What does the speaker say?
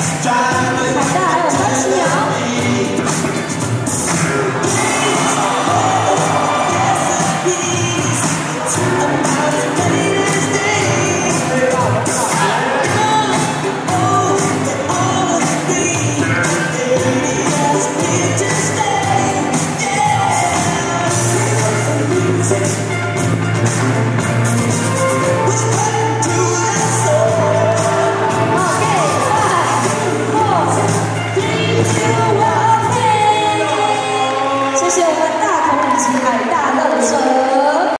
I'm